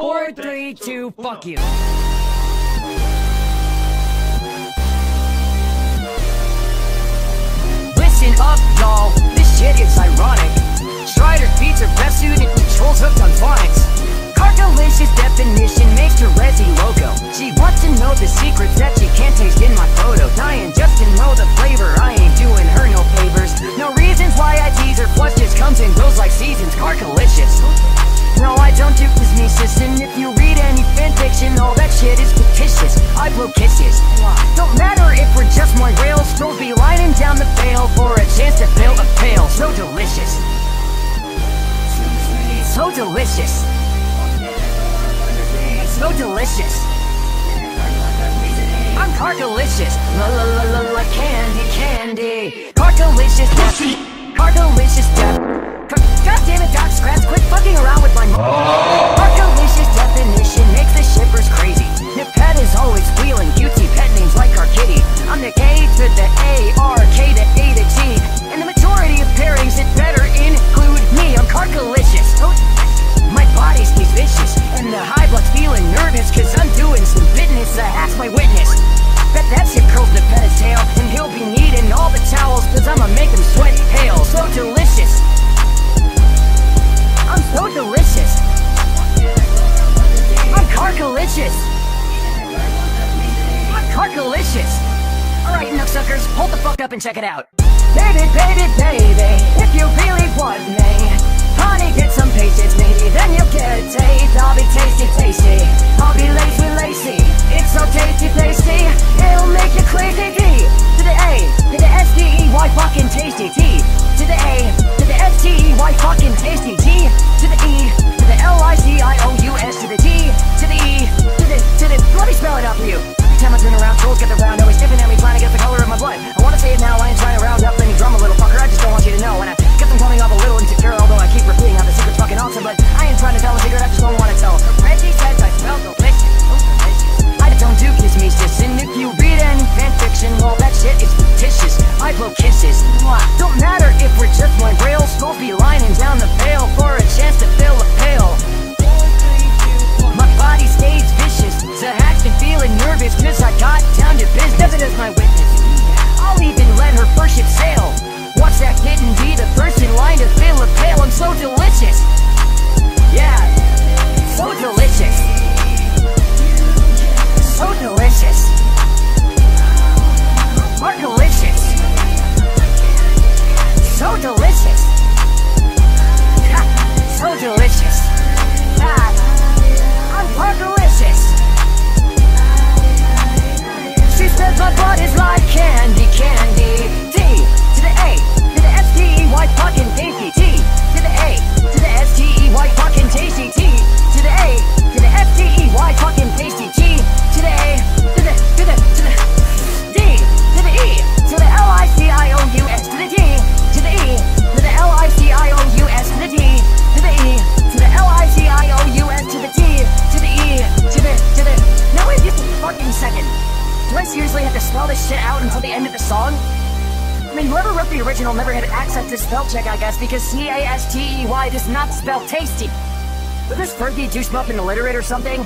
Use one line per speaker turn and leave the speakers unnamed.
Four, three, two, fuck you. Listen up, y'all. This shit is ironic. Strider's beats are best suited to trolls hooked on phonics. Karkalicious definition makes your resi logo. She wants to know the secrets that she can't taste in my photo. Dying so delicious. So delicious. I'm car delicious. La la la la la candy candy. Karkalicious pussy. Karkalicious death. God damn it, Doc Scratch, quit fucking around with my mo. oh. Karkalicious definition makes the shippers crazy. The pet is always squealing cutesy pet names like our kitty. I'm the A to the AR. Delicious! Alright, Nooksuckers, hold the fuck up and check it out. David baby! first ship sail Watch that kitten be the first in line to fill a pail I'm so delicious. spell this shit out until the end of the song? I mean, whoever wrote the original never had access to spell check, I guess, because C-A-S-T-E-Y does not spell tasty. Would this Fergie juice up an illiterate or something?